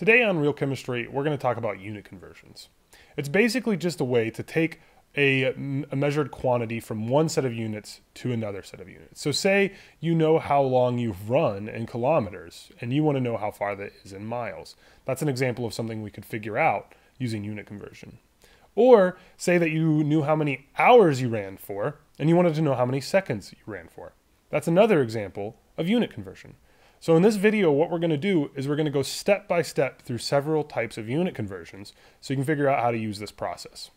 Today on Real Chemistry, we're going to talk about unit conversions. It's basically just a way to take a, a, measured quantity from one set of units to another set of units. So say you know how long you've run in kilometers and you want to know how far that is in miles. That's an example of something we could figure out using unit conversion. Or say that you knew how many hours you ran for and you wanted to know how many seconds you ran for. That's another example of unit conversion. So in this video, what we're going to do is we're going to go step by step through several types of unit conversions so you can figure out how to use this process.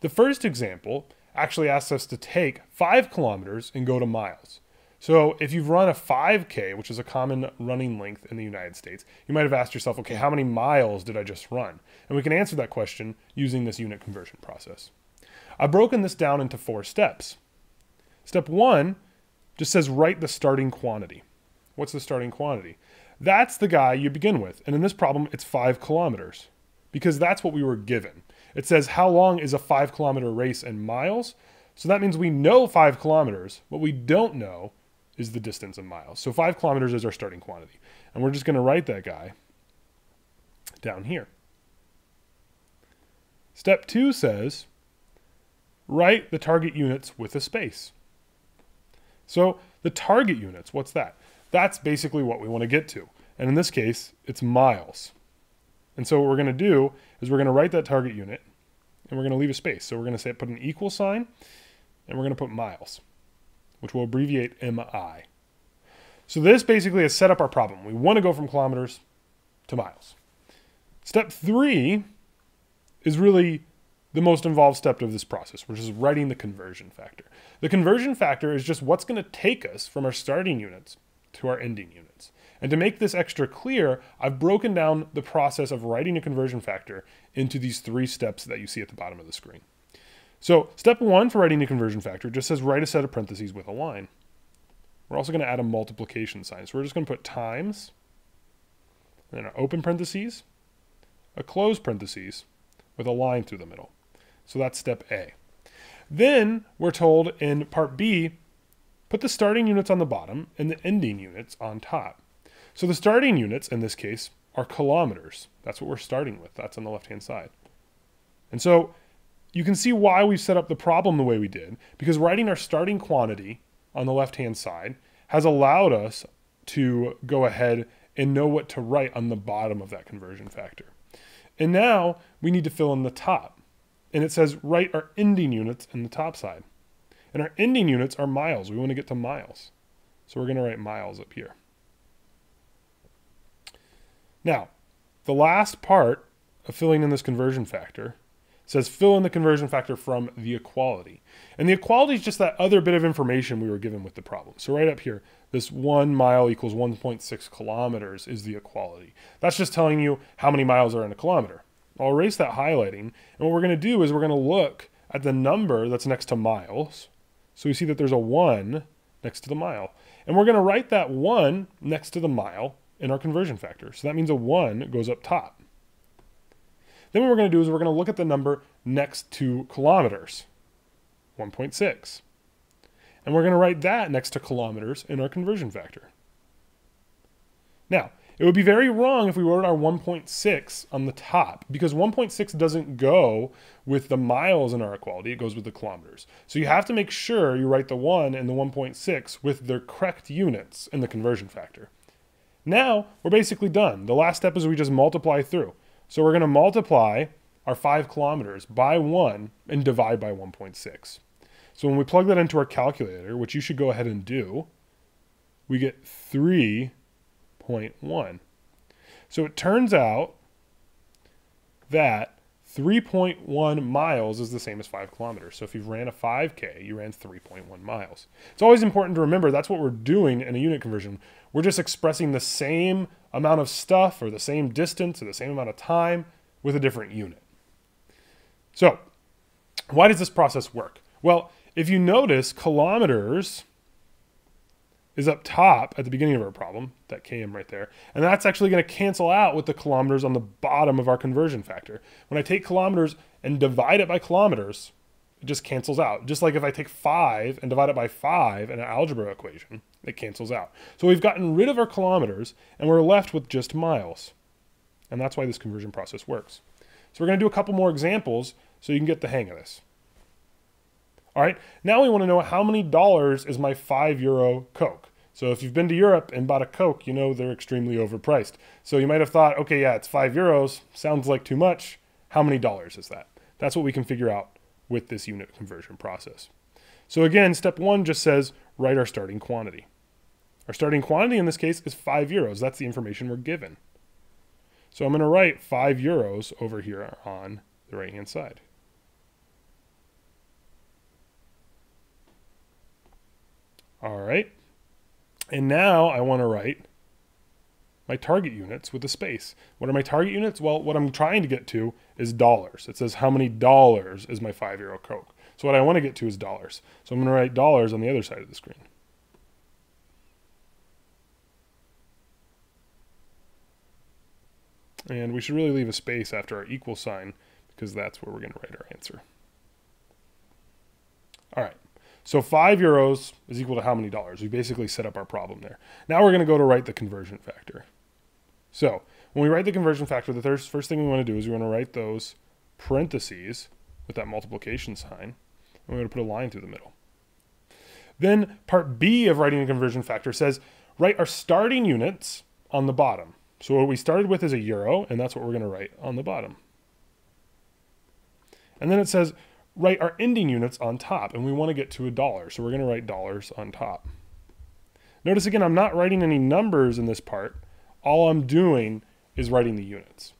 The first example actually asks us to take five kilometers and go to miles. So if you've run a 5K, which is a common running length in the United States, you might have asked yourself, okay, how many miles did I just run? And we can answer that question using this unit conversion process. I've broken this down into four steps. Step one just says write the starting quantity. What's the starting quantity? That's the guy you begin with. And in this problem, it's five kilometers because that's what we were given. It says how long is a five kilometer race in miles. So that means we know five kilometers. What we don't know is the distance in miles. So five kilometers is our starting quantity. And we're just going to write that guy down here. Step two says write the target units with a space. So the target units, what's that? That's basically what we want to get to. And in this case, it's miles. And so what we're going to do is we're going to write that target unit and we're going to leave a space. So we're going to say put an equal sign and we're going to put miles, which will abbreviate MI. So this basically has set up our problem. We want to go from kilometers to miles. Step three is really the most involved step of this process, which is writing the conversion factor. The conversion factor is just what's going to take us from our starting units to our ending units. And to make this extra clear, I've broken down the process of writing a conversion factor into these three steps that you see at the bottom of the screen. So step one for writing a conversion factor just says write a set of parentheses with a line. We're also going to add a multiplication sign. So we're just going to put times, and then an open parentheses, a close parentheses, with a line through the middle. So that's step A. Then we're told in part B, put the starting units on the bottom and the ending units on top. So the starting units in this case are kilometers. That's what we're starting with. That's on the left-hand side. And so you can see why we've set up the problem the way we did, because writing our starting quantity on the left-hand side has allowed us to go ahead and know what to write on the bottom of that conversion factor. And now we need to fill in the top and it says write our ending units in the top side. And our ending units are miles. We want to get to miles. So we're going to write miles up here. Now, the last part of filling in this conversion factor says fill in the conversion factor from the equality. And the equality is just that other bit of information we were given with the problem. So right up here, this one mile equals 1.6 kilometers is the equality. That's just telling you how many miles are in a kilometer. I'll erase that highlighting. And what we're going to do is we're going to look at the number that's next to miles. So we see that there's a 1 next to the mile. And we're going to write that 1 next to the mile in our conversion factor. So that means a 1 goes up top. Then what we're going to do is we're going to look at the number next to kilometers, 1.6. And we're going to write that next to kilometers in our conversion factor. Now, it would be very wrong if we wrote our 1.6 on the top because 1.6 doesn't go with the miles in our equality, it goes with the kilometers. So you have to make sure you write the 1 and the 1.6 with their correct units in the conversion factor. Now we're basically done. The last step is we just multiply through. So we're going to multiply our 5 kilometers by 1 and divide by 1.6. So when we plug that into our calculator, which you should go ahead and do, we get 3 3.1. So it turns out that 3.1 miles is the same as 5 kilometers. So if you ran a 5K, you ran 3.1 miles. It's always important to remember that's what we're doing in a unit conversion. We're just expressing the same amount of stuff or the same distance or the same amount of time with a different unit. So why does this process work? Well, if you notice, kilometers is up top at the beginning of our problem, that km right there. And that's actually going to cancel out with the kilometers on the bottom of our conversion factor. When I take kilometers and divide it by kilometers, it just cancels out. Just like if I take 5 and divide it by 5 in an algebra equation, it cancels out. So we've gotten rid of our kilometers and we're left with just miles. And that's why this conversion process works. So we're going to do a couple more examples so you can get the hang of this. All right, now we want to know how many dollars is my 5 euro Coke. So if you've been to Europe and bought a Coke, you know they're extremely overpriced. So you might have thought, okay, yeah, it's 5 euros, sounds like too much. How many dollars is that? That's what we can figure out with this unit conversion process. So again, step one just says write our starting quantity. Our starting quantity in this case is 5 euros. That's the information we're given. So I'm going to write 5 euros over here on the right hand side. All right. And now I want to write my target units with a space. What are my target units? Well, what I'm trying to get to is dollars. It says how many dollars is my five euro Coke. So what I want to get to is dollars. So I'm going to write dollars on the other side of the screen. And we should really leave a space after our equal sign because that's where we're going to write our answer. All right. So 5 euros is equal to how many dollars? We basically set up our problem there. Now we're going to go to write the conversion factor. So when we write the conversion factor, the first, first thing we want to do is we want to write those parentheses with that multiplication sign. And we're going to put a line through the middle. Then part B of writing the conversion factor says write our starting units on the bottom. So what we started with is a euro, and that's what we're going to write on the bottom. And then it says write our ending units on top, and we want to get to a dollar, so we're going to write dollars on top. Notice again, I'm not writing any numbers in this part. All I'm doing is writing the units.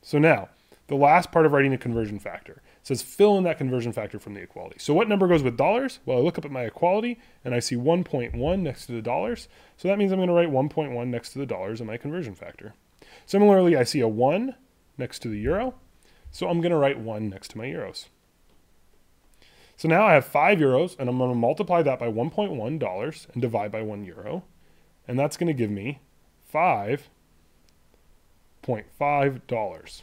So now, the last part of writing a conversion factor says fill in that conversion factor from the equality. So what number goes with dollars? Well, I look up at my equality and I see 1.1 next to the dollars. So that means I'm going to write 1.1 next to the dollars in my conversion factor. Similarly, I see a 1 next to the euro. So I'm going to write 1 next to my euros. So now I have 5 euros, and I'm going to multiply that by $1.1 and divide by 1 euro. And that's going to give me $5.5.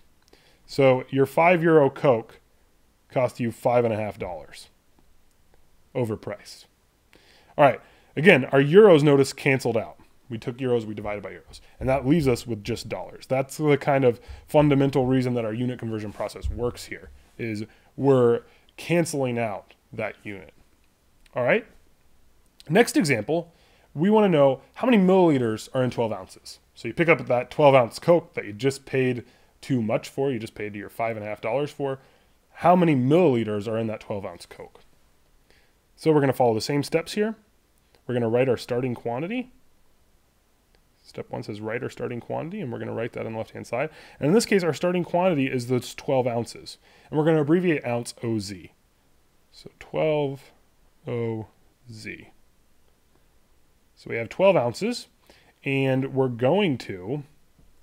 So your 5 euro Coke cost you $5.5 overpriced. All right, again, our euros notice canceled out. We took euros, we divided by euros. And that leaves us with just dollars. That's the kind of fundamental reason that our unit conversion process works here is we're canceling out that unit. All right. Next example, we want to know how many milliliters are in 12 ounces. So you pick up that 12 ounce Coke that you just paid too much for, you just paid your five and a half dollars for. How many milliliters are in that 12 ounce Coke? So we're going to follow the same steps here. We're going to write our starting quantity. Step one says write our starting quantity, and we're going to write that on the left hand side. And in this case, our starting quantity is those 12 ounces. And we're going to abbreviate ounce OZ. So 12 OZ. So we have 12 ounces, and we're going to,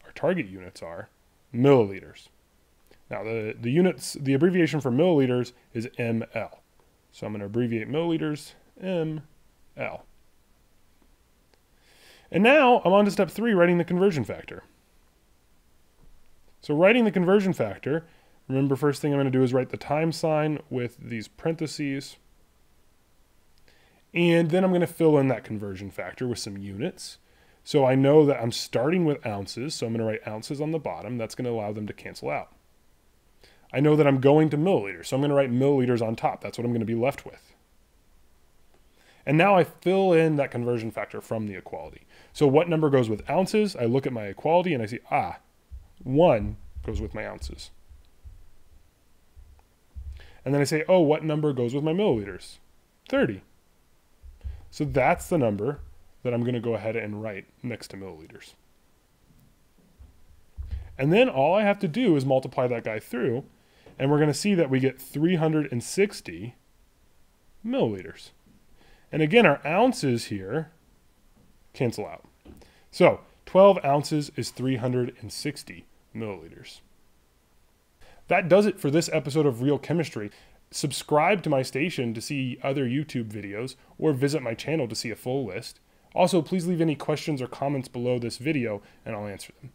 our target units are milliliters. Now the, the units, the abbreviation for milliliters is ml. So I'm going to abbreviate milliliters, ml. And now I'm on to step three, writing the conversion factor. So writing the conversion factor, remember first thing I'm going to do is write the time sign with these parentheses. And then I'm going to fill in that conversion factor with some units. So I know that I'm starting with ounces, so I'm going to write ounces on the bottom. That's going to allow them to cancel out. I know that I'm going to milliliters, so I'm going to write milliliters on top. That's what I'm going to be left with. And now I fill in that conversion factor from the equality. So what number goes with ounces? I look at my equality and I see, ah, 1 goes with my ounces. And then I say, oh, what number goes with my milliliters? 30. So that's the number that I'm going to go ahead and write next to milliliters. And then all I have to do is multiply that guy through, and we're going to see that we get 360 milliliters. And again, our ounces here cancel out. So 12 ounces is 360 milliliters. That does it for this episode of Real Chemistry. Subscribe to my station to see other YouTube videos or visit my channel to see a full list. Also, please leave any questions or comments below this video and I'll answer them.